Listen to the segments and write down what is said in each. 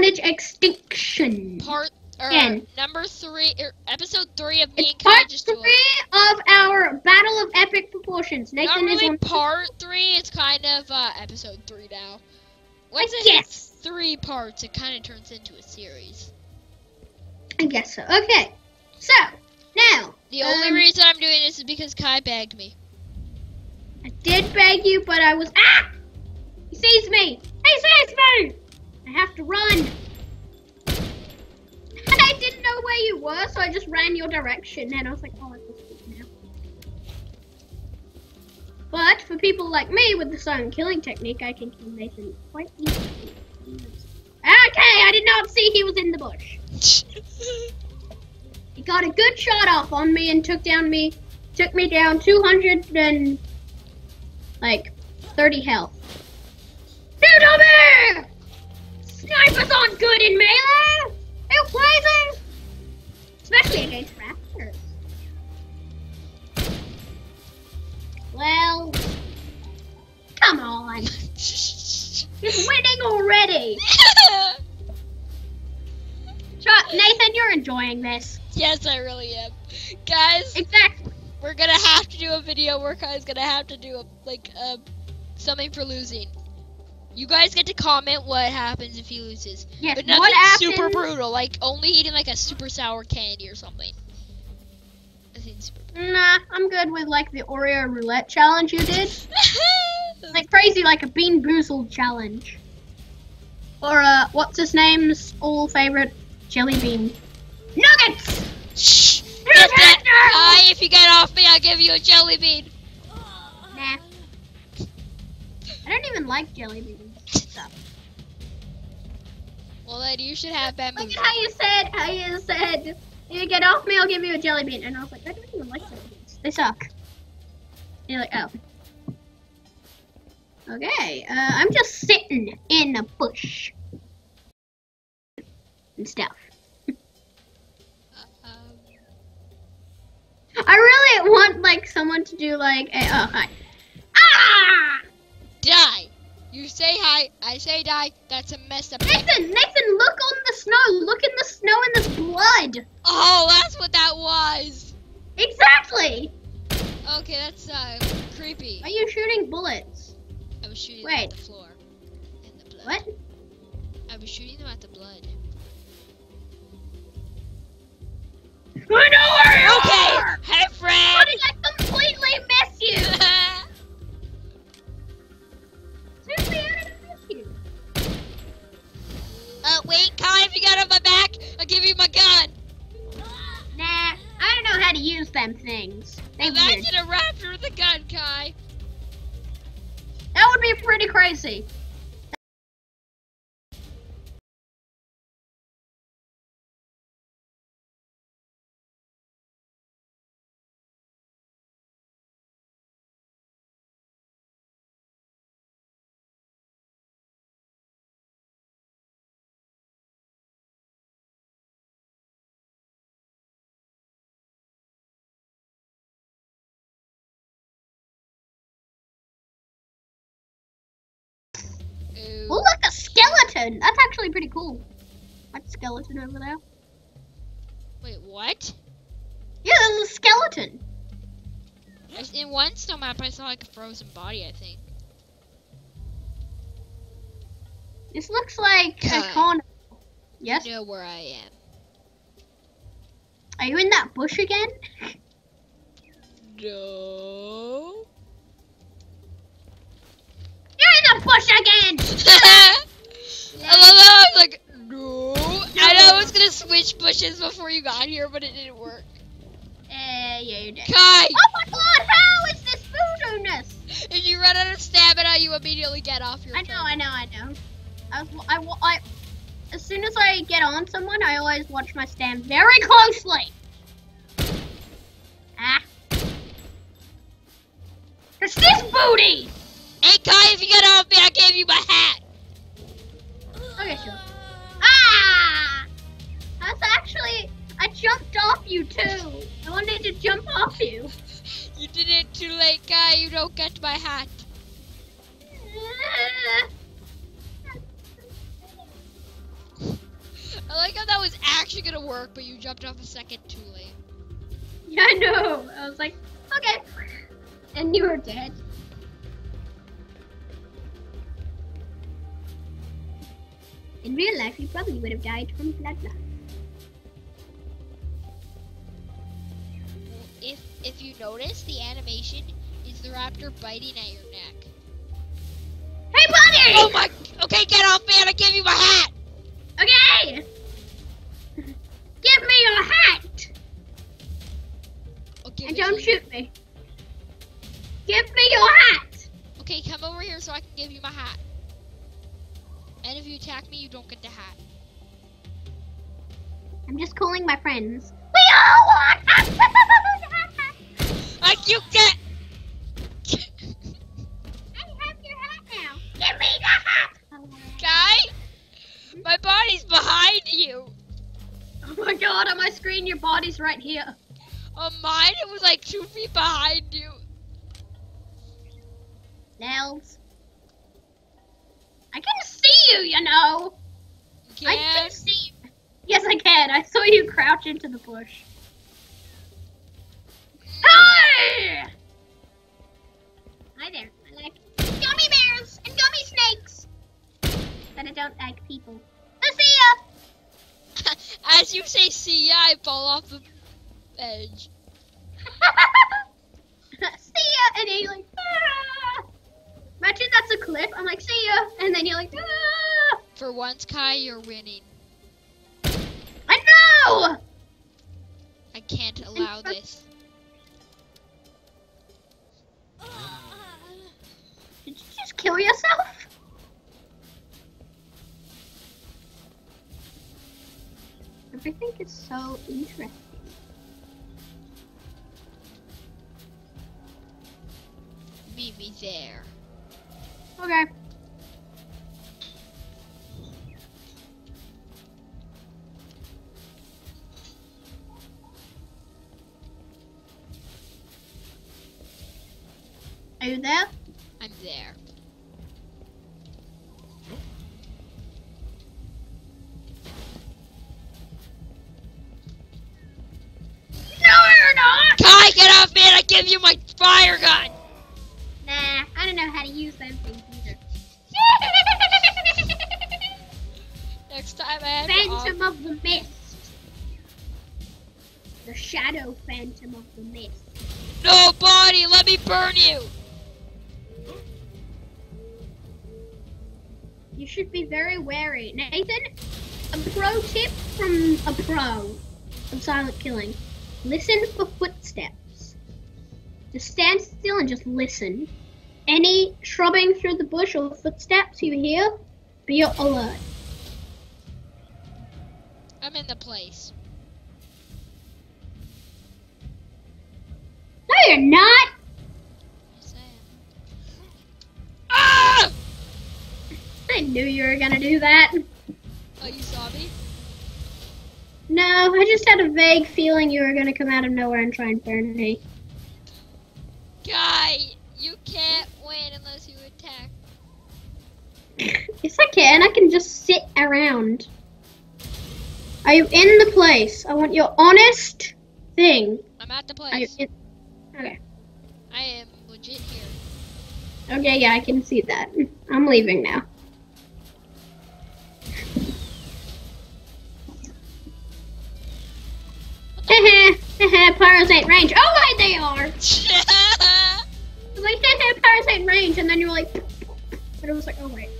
Carnage Extinction. Part Again. number three, er, episode three of me and Kai part three of our Battle of Epic Proportions. it. Not Nathan is really on. part three. It's kind of uh, episode three now. Once I it's guess. three parts, it kind of turns into a series. I guess so. Okay. So now The only Um, reason I'm doing this is because Kai begged me. I did beg you, but I was ah. He sees me. He sees me. I have to run. And I didn't know where you were, so I just ran your direction, and I was like, oh, I can speak now. But for people like me with the silent killing technique, I can kill Nathan quite easily. Okay, I did not see he was in the bush. He got a good shot off on me and took down me, took me down 200 and like 30 health. No, dummy! Snipers aren't good in melee. You crazy? Especially against raptors. Well, come on. He's winning already. Nathan, you're enjoying this. yes, I really am. Guys, Exactly. we're gonna have to do a video where Kai's gonna have to do a, like uh, something for losing. You guys get to comment what happens if he loses, Yes. but nothing happens? super brutal, like only eating like a super sour candy or something. Super. Nah, I'm good with like the Oreo roulette challenge you did. Like crazy, like a Bean Boozled challenge. Or uh, what's his name's all favorite jelly bean? Nuggets. Shh! Get that! that if you get off me, I'll give you a jelly bean. I don't even like jelly beans. So. Well, then you should have bamboo. Look at how you said, how you said, you get off me, I'll give you a jelly bean. And I was like, I don't even like jelly beans. They suck. And you're like, oh. Okay, uh, I'm just sitting in a bush. And stuff. I really want, like, someone to do, like, a, oh, hi. You say hi, I say die. That's a mess up. Nathan, Nathan, look on the snow. Look in the snow and there's blood. Oh, that's what that was. Exactly. Okay, that's uh creepy. Are you shooting bullets? I was shooting Wait. them at the floor. And the blood. What? I was shooting them at the blood. I know pretty Ooh. Oh, look, a skeleton. That's actually pretty cool. That skeleton over there. Wait, what? Yeah, there's a skeleton. In one snow map, I saw like a frozen body. I think. This looks like a carnival. Yes? Know where I am. Are you in that bush again? No. You're in the bush again! I love how I was like, no. I know I was gonna switch bushes before you got here, but it didn't work. Uh, yeah, you did. Kai, Oh my god, how is this voodoo-ness? if you run out of stamina, you immediately get off your I know, turn. I know, I know. I, was, I, I, as soon as I get on someone, I always watch my stand very closely. Ah. It's this booty! Hey Kai, if you get off me, I gave you my hat. Okay, sure. Ah! That's actually, I jumped off you too. I wanted to jump off you. You did it too late, Kai. You don't get my hat. I like how that was actually gonna work, but you jumped off a second too late. Yeah, I know. I was like, okay. And you were dead. In real life, you probably would have died from blood loss. If if you notice, the animation is the raptor biting at your neck. Hey, buddy! Oh my! Okay, get off, man! I give you my hat. Okay! Give me your hat! I'll And don't shoot me. Give me your hat! Okay, come over here so I can give you my hat. And if you attack me, you don't get the hat. I'm just calling my friends. We all want hat! Like you get. I have your hat now. Give me the hat! Guy, my body's behind you. Oh my god, on my screen, your body's right here. On mine, it was like two feet behind you. Nels. See you, you know. I Can see you. Yes, I can. I saw you crouch into the bush. Hi! Hi there. I like gummy bears and gummy snakes. But I don't like people. I see ya! As you say, see ya, I fall off the edge. see ya! And then you're like, ah! Imagine that's a clip. I'm like, see ya! And then you're like, ah! For once, Kai, you're winning. I know! I can't allow this. Did you just kill yourself? Everything is so interesting. Meet me there. Okay. Give you my fire gun! Nah, I don't know how to use them things either. Next time I have Phantom of the Mist. The Shadow Phantom of the Mist. No, body, let me burn you! You should be very wary. Nathan, a pro tip from a pro of silent killing. Listen for footsteps. Just stand still and just listen. Any shrubbing through the bush or footsteps you hear, be alert. I'm in the place. No, you're not! Yes, I am. Ah! I knew you were gonna do that. Oh, you saw me? No, I just had a vague feeling you were gonna come out of nowhere and try and burn me. Yes, I can. I can just sit around. Are you in the place? I want your honest thing. I'm at the place. Okay. I am legit here. Okay, yeah, I can see that. I'm leaving now. Heh heh, Pyros ain't range. Oh, wait, they are! Like, heh, range, and then you were like, but it was like, oh, wait.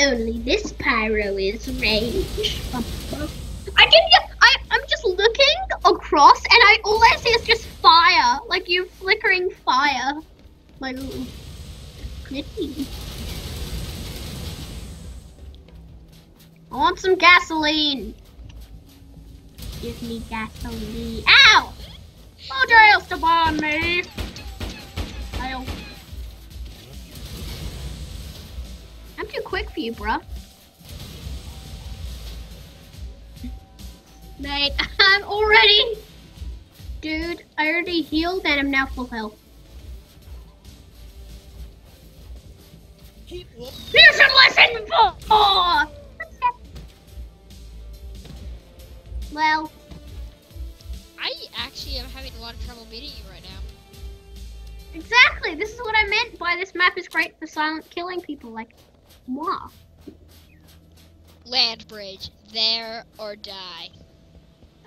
Only this pyro is range. I can just, I, I'm just looking across, and I all I see is just fire, like you flickering fire. Like, ooh, pretty. I want some gasoline. Give me gasoline. Ow! Oh, Trails to bomb me. For you, bruh. Mate, I'm already... Dude, I already healed and I'm now full health. Keep whoop. You should listen before! Well, I actually am having a lot of trouble beating you right now. exactly. This is what I meant by this map is great for silent killing people like moi. Land bridge, there or die.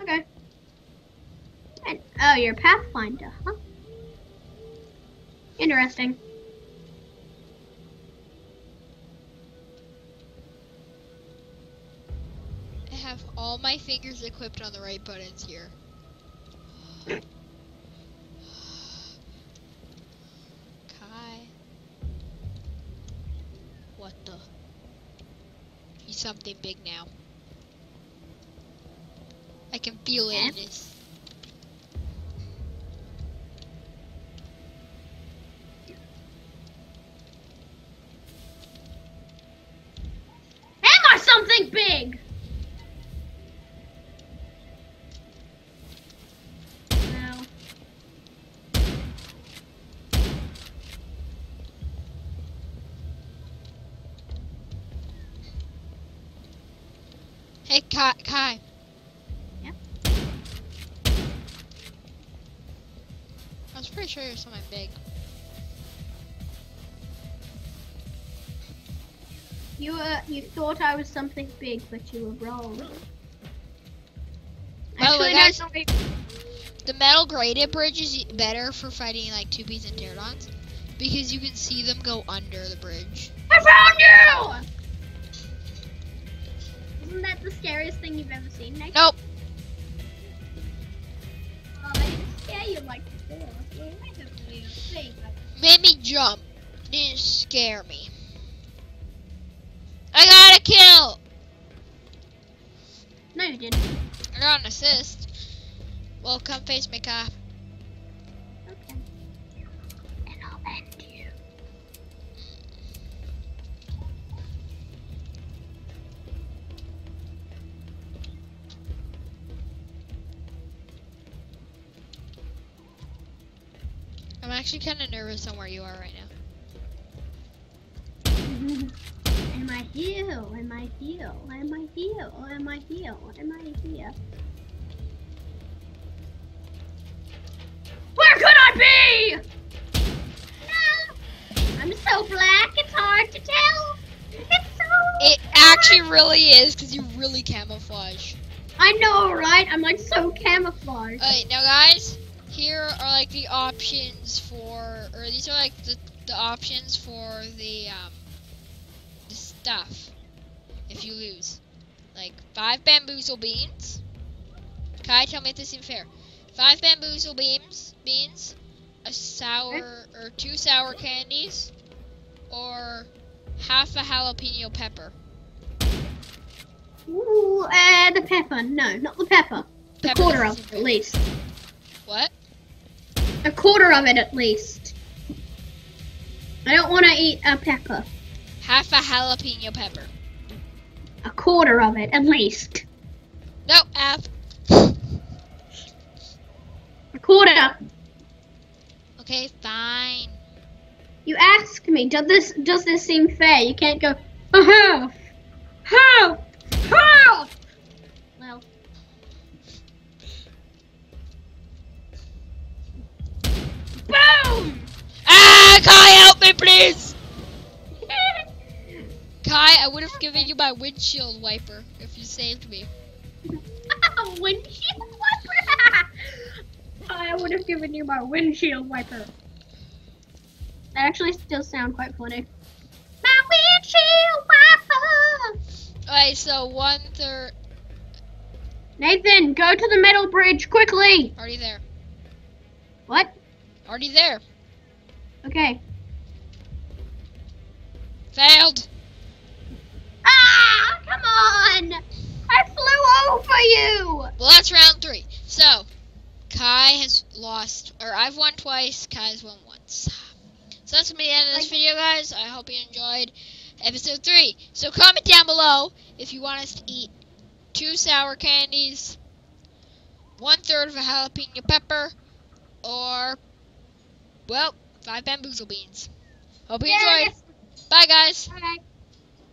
Okay. And, oh, you're a Pathfinder, huh? Interesting. I have all my fingers equipped on the right buttons here. What the? He's something big now. I can feel it Hey, Kai. Kai. Yeah? I was pretty sure you were something big. You were you thought I was something big, but you were wrong. The Actually, guys- no. The metal graded bridge is better for fighting like two bees and pterodons because you can see them go under the bridge. I found you! Isn't that the scariest thing you've ever seen, Nate? Nope. Oh, I didn't scare you like before. You might have to a thing, but- Made me jump. Didn't scare me. I got a kill. No, you didn't. I got an assist. Well, come face me, Kai. Actually kind of nervous on where you are right now. Am I here? Am I here? Am I here? Am I here? Am I here? Where could I be? No. I'm so black, it's hard to tell. It's so. It actually really is because you really camouflage. I know, right? I'm like so camouflaged. Alright, now guys, here are like the options for, or these are like the, the options for the, um, the stuff if you lose. Like, five bamboozle beans. Kai, tell me if this seems fair. Five bamboozle beans, beans, a sour, or two sour candies, or half a jalapeno pepper. Ooh, uh, the pepper. No, not the pepper. The Pepper quarter of it, at least. What? A quarter of it, at least. I don't want to eat a pepper. Half a jalapeno pepper. A quarter of it, at least. No, half. A quarter. Okay, fine. You asked me, does this does this seem fair? You can't go, half, half, half. Please! Kai, I would have given you my windshield wiper if you saved me. windshield wiper. I would have given you my windshield wiper. That actually still sound quite funny. My windshield wiper. Alright, so one third. Nathan, go to the metal bridge quickly. Already there. What? Already there. Okay. Failed. Ah, come on! I flew over you! Well, that's round three. So, Kai has lost, or I've won twice, Kai's won once. So that's gonna be the end of this video, guys. I hope you enjoyed episode three. So comment down below if you want us to eat two sour candies, one third of a jalapeno pepper, or well, five bamboozle beans. Hope you Yeah, enjoyed. Bye, guys. Alright.